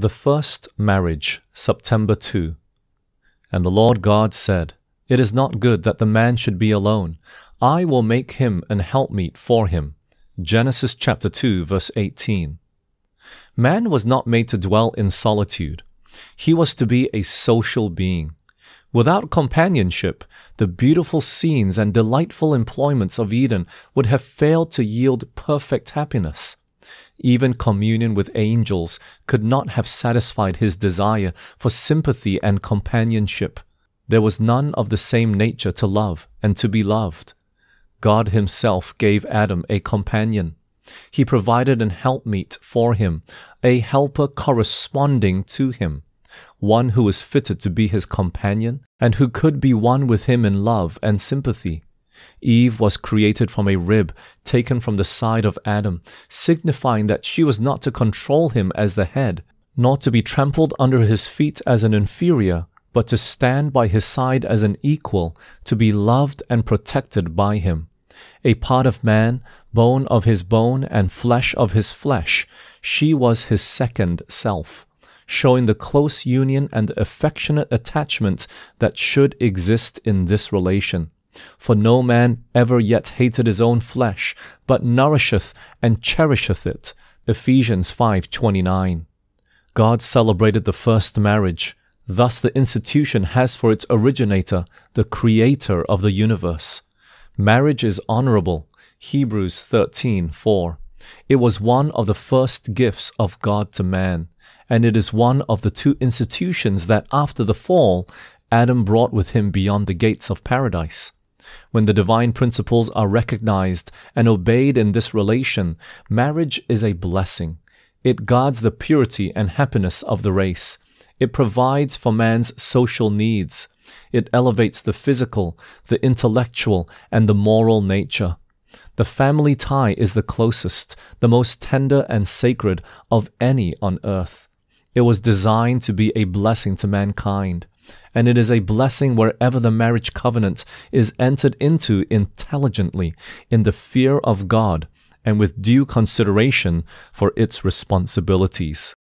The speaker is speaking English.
The first marriage, September 2. And the Lord God said, It is not good that the man should be alone. I will make him an helpmeet for him. Genesis chapter 2, verse 18. Man was not made to dwell in solitude. He was to be a social being. Without companionship, the beautiful scenes and delightful employments of Eden would have failed to yield perfect happiness. Even communion with angels could not have satisfied his desire for sympathy and companionship. There was none of the same nature to love and to be loved. God Himself gave Adam a companion. He provided an helpmeet for him, a helper corresponding to him, one who was fitted to be his companion and who could be one with him in love and sympathy. Eve was created from a rib taken from the side of Adam, signifying that she was not to control him as the head, nor to be trampled under his feet as an inferior, but to stand by his side as an equal, to be loved and protected by him. A part of man, bone of his bone, and flesh of his flesh, she was his second self, showing the close union and affectionate attachment that should exist in this relation. For no man ever yet hated his own flesh, but nourisheth and cherisheth it. Ephesians 5:29. God celebrated the first marriage. Thus the institution has for its originator the creator of the universe. Marriage is honorable. Hebrews 13:4. It was one of the first gifts of God to man, and it is one of the two institutions that after the fall Adam brought with him beyond the gates of paradise. When the divine principles are recognized and obeyed in this relation, marriage is a blessing. It guards the purity and happiness of the race. It provides for man's social needs. It elevates the physical, the intellectual, and the moral nature. The family tie is the closest, the most tender and sacred of any on earth. It was designed to be a blessing to mankind and it is a blessing wherever the marriage covenant is entered into intelligently in the fear of God and with due consideration for its responsibilities.